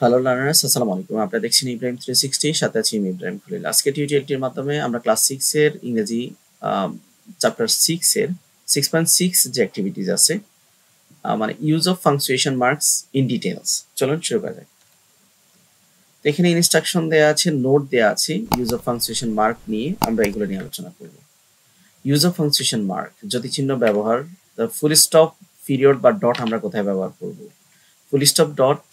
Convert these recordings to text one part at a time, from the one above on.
Hello learners আসসালামু আলাইকুম আপনারা দেখছেন ইব্রাহিম থ্রি সিক্সটি সাথে আছি আমি ইব্রাহিম খলিল আজকে টিউটোরিয়ালটির মাধ্যমে আমরা ক্লাস সিক্স এর ইংরেজি চ্যাপ্টার সিক্স এর সিক্স পয়েন্ট সিক্স যে অ্যাক্টিভিটিস আছে মানে use of punctuation marks in details চলুন শুরু করা যাক। এখানে ইনস্ট্রাকশন দেওয়া আছে নোট দেওয়া আছে ইউজ অফ ফাংচুয়েশন মার্ক নিয়ে আমরা এগুলো নিয়ে আলোচনা করব। ইউজ অফ ফাংচুয়েশন মার্ক যদি চিহ্ন ব্যবহার ফুল স্টপ পিরিয়ড বা ডট আমরা কোথায় ব্যবহার করব? ফুল স্টপ ডট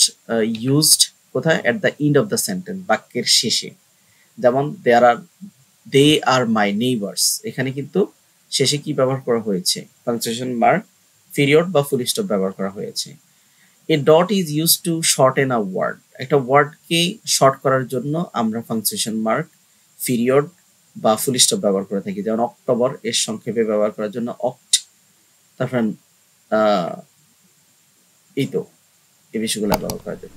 ইউজড কোথায়? At the end of the sentence বাক্যের শেষে। যেমন দেয়ার আর দে আর মাই নেইবার্স এখানে কিন্তু শেষে কি ব্যবহার করা হয়েছে? পাংচুয়েশন মার্ক পিরিয়ড বা ফুল স্টপ ব্যবহার করা হয়েছে। A dot is use to shorten a word একটা ওয়ার্ডকে শর্ট করার জন্য আমরা পাংচুয়েশন মার্ক পিরিয়ড বা ফুল স্টপ ব্যবহার করে থাকি। যেমন, অক্টোবর, এর সংক্ষেপে ব্যবহার করার জন্য অক্ট তারপর এই তো। এই বিষয়গুলো ব্যবহার করার জন্য।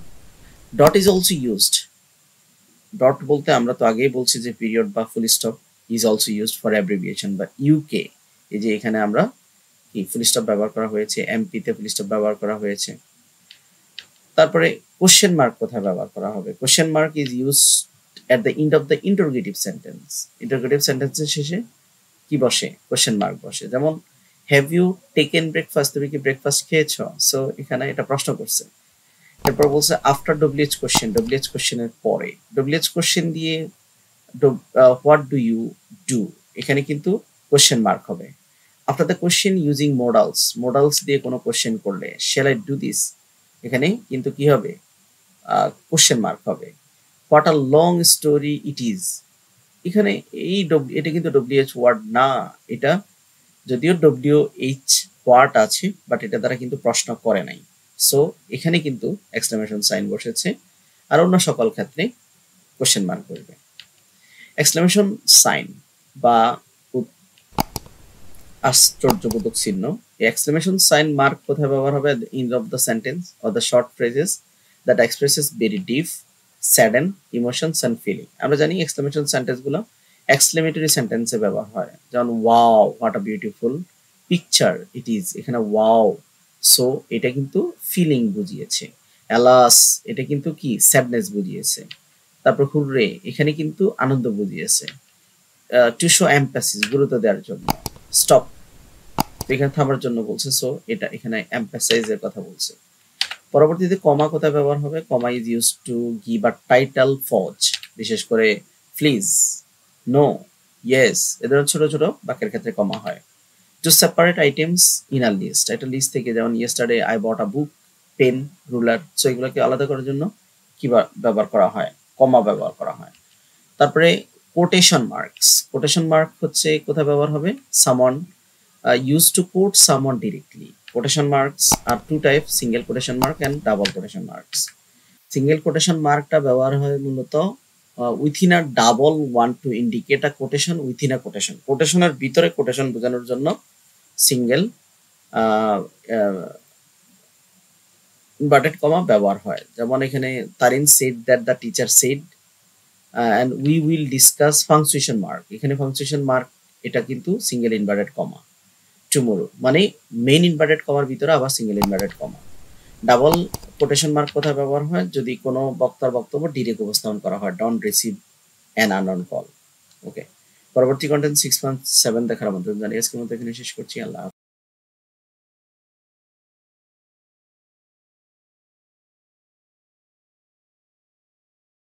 Dot is also used dot বলতে আমরা তো আগেই বলছি যে পিরিয়ড বা full stop is also used for abbreviation বা ইউকে এই যে এখানে আমরা কি ফুল স্টপ ব্যবহার করা হয়েছে এমপি তে ফুল স্টপ ব্যবহার করা হয়েছে। তারপরে কোশ্চেন মার্ক কোথায় ব্যবহার করা হবে? Question mark is use at the end of the interrogative sentence interrogative সেন্টেন্সের শেষে কি বসে? কোশ্চেন মার্ক বসে। যেমন হ্যাভ ইউ টেকেন ব্রেকফাস্ট তুমি কি ব্রেকফাস্ট খেয়েছ? সো এখানে এটা প্রশ্ন করছে। এরপর বলছে আফটার ডব্লিউএইচ কোশ্চেন ডব্লিউএইচ কোশ্চেনের পরে। ডব্লিউএইচ কোশ্চেন দিয়ে হোয়াট ডু ইউ ডু এখানে কিন্তু কোশ্চেন মার্ক হবে। After the question using modals modals দিয়ে কোনো কোশ্চেন করলে শ্যাল আই ডু দিস এখানে কিন্তু কি হবে? কোশ্চেন মার্ক হবে। What are long story it is এখানে এই এটা কিন্তু ডব্লিউএইচ ওয়ার্ড না, এটা যদিও ডব্লিউ এইচ ওয়ার্ড আছে বাট এটা দ্বারা কিন্তু প্রশ্ন করে নাই। সো এখানে কিন্তু এক্সক্লামেশন সাইন বসেছে। আর অন্য সকল ক্ষেত্রে কোশ্চেন মার্ক করবে। এক্সক্লামেশন সাইন বা আশ্চর্যবোধক চিহ্ন। এই এক্সক্লামেশন সাইন মার্ক কোথায় ব্যবহার হবে? In of the sentence or the short phrases that expresses very deep sadden emotions and feeling আমরা জানি এক্সক্লামেশন সেন্টেন্সগুলো এক্সক্লেমেটরি সেন্টেন্সে ব্যবহার হয়। যেমন wow what a beautiful picture it is এখানে ওয়াও সো এটা কিন্তু ফিলিং বুঝিয়েছে। অ্যালাস এটা কিন্তু কি? স্যাডনেস বুঝিয়েছে। তারপর হুররে, এখানে কিন্তু আনন্দ বুঝিয়েছে। টু শো এম্পাসিস গুরুত্ব দেওয়ার জন্য। স্টপ এখানে থামার জন্য বলছে সো এটা এখানে এম্পাসাইজের কথা বলছে। পরবর্তীতে কমা কোথায় ব্যবহার হবে? Comma is use to give a title pause বিশেষ করে প্লিজ নো ইয়েস এদের ছোট ছোট বাক্যের ক্ষেত্রে কমা হয়। To separate items in a list একটা লিস্ট থেকে যেমন yesterday I bought a book pen ruler so এগুলোকে আলাদা করার জন্য কি ব্যবহার করা হয়? কমা ব্যবহার করা হয়। তারপরে কোটেশন মার্কস কোটেশন মার্ক হচ্ছে কোথায় ব্যবহার হবে? Someone use to quote someone directly quotation marks are two type single quotation mark and double quotation marks single quotation মার্কটা ব্যবহার হয় মূলত within a double one to indicate a quotation within a quotation কোটেশনের ভিতরে quotation বোঝানোর জন্য single inverted কমা ব্যবহার হয়। যেমন এখানে Tarin said that the teacher said and we will discuss punctuation mark এখানে ফাংচুয়েশন মার্ক এটা কিন্তু সিঙ্গেল ইনভার্টেড কমা টুমোরো মানে মেইন ইনভার্টেড কমার ভিতরে আবার single inverted comma double quotation mark কোথায় ব্যবহার হয়? যদি কোনো বক্তার বক্তব্য ডিরেক্ট উপস্থাপন করা হয় Don receive an anon call okay পরবর্তী কন্টেন্ট সিক্স পয়েন্ট সেভেন দেখার আমন্ত্রণ জানিয়ে আজকের মতো এখানে শেষ করছি। আল্লাহ।